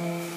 Mm-hmm.